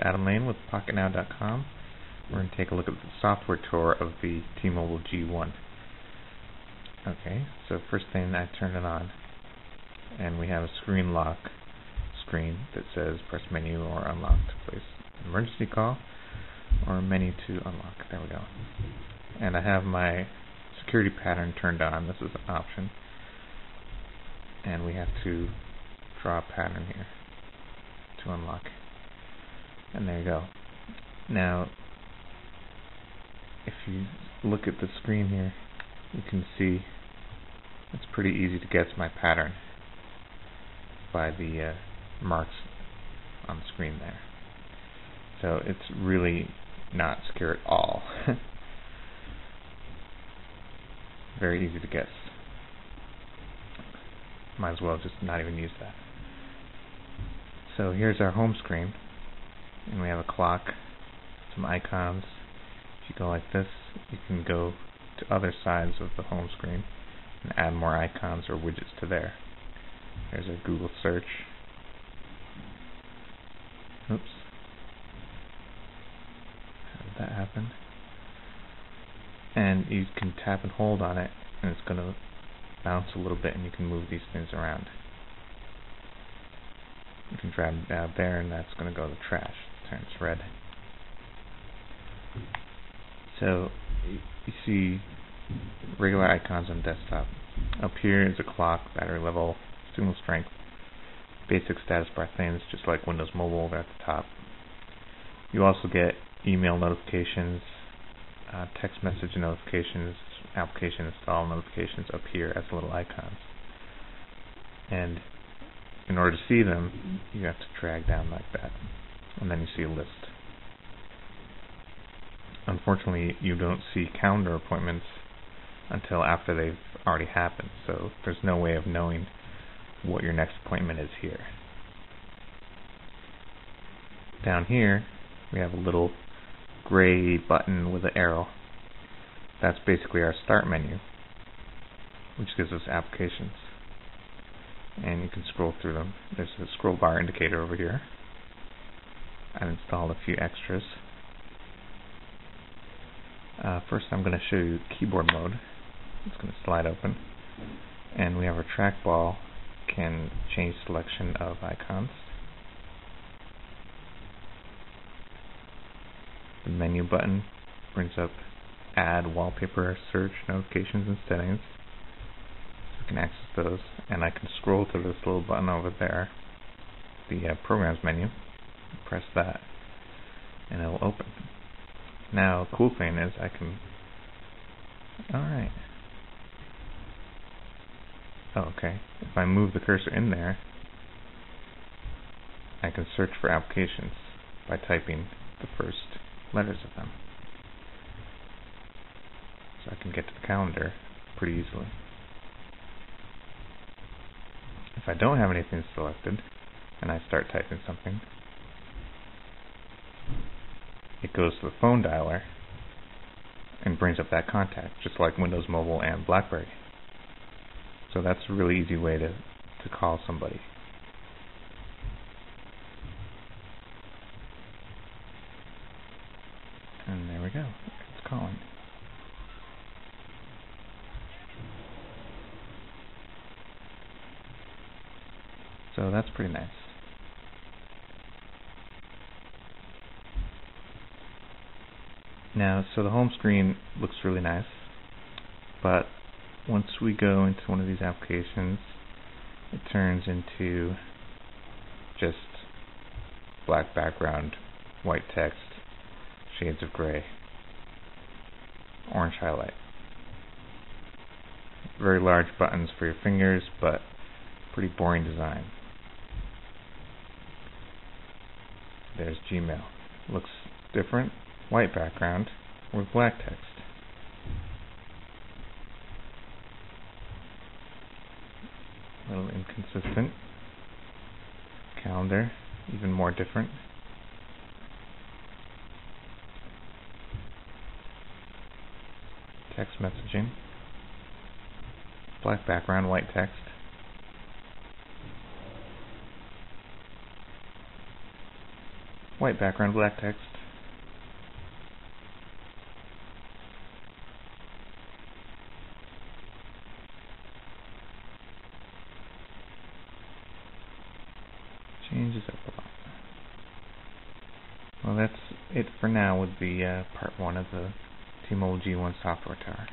Adam Lein with PocketNow.com. We're going to take a look at the software tour of the T-Mobile G1. Okay, so first thing I turn it on, and we have a screen lock screen that says press menu or unlock to place emergency call, or menu to unlock. There we go. And I have my security pattern turned on. This is an option. And we have to draw a pattern here to unlock. And there you go. Now, if you look at the screen here, you can see it's pretty easy to guess my pattern by the uh, marks on the screen there. So it's really not secure at all. Very easy to guess. Might as well just not even use that. So here's our home screen. And we have a clock, some icons. If you go like this, you can go to other sides of the home screen and add more icons or widgets to there. There's a Google search. Oops. How did that happen? And you can tap and hold on it and it's going to bounce a little bit and you can move these things around. You can drag it down there and that's going to go to the trash. Turns red. So you see regular icons on desktop. Up here is a clock, battery level, signal strength, basic status bar things, just like Windows Mobile, at the top. You also get email notifications, uh, text message notifications, application install notifications up here as little icons. And in order to see them, you have to drag down like that. And then you see a list. Unfortunately, you don't see calendar appointments until after they've already happened, so there's no way of knowing what your next appointment is here. Down here, we have a little gray button with an arrow. That's basically our start menu, which gives us applications. And you can scroll through them. There's a scroll bar indicator over here. I've installed a few extras. Uh, first I'm going to show you keyboard mode. It's going to slide open. And we have our trackball can change selection of icons. The menu button brings up add wallpaper search notifications and settings. So I can access those and I can scroll to this little button over there, the uh, programs menu, press that and it will open. Now cool thing is I can alright Oh, okay. If I move the cursor in there, I can search for applications by typing the first letters of them. So I can get to the calendar pretty easily. If I don't have anything selected, and I start typing something, it goes to the phone dialer and brings up that contact, just like Windows Mobile and BlackBerry. So that's a really easy way to, to call somebody. And there we go. It's calling. So that's pretty nice. Now, so the home screen looks really nice, but once we go into one of these applications, it turns into just black background, white text, shades of gray, orange highlight. Very large buttons for your fingers, but pretty boring design. There's Gmail. Looks different, white background with black text. a little inconsistent. Calendar, even more different. Text messaging. Black background, white text. white background, black text. A lot. Well, that's it for now with the uh, part one of the T-Mobile G1 software tower.